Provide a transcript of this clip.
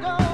go.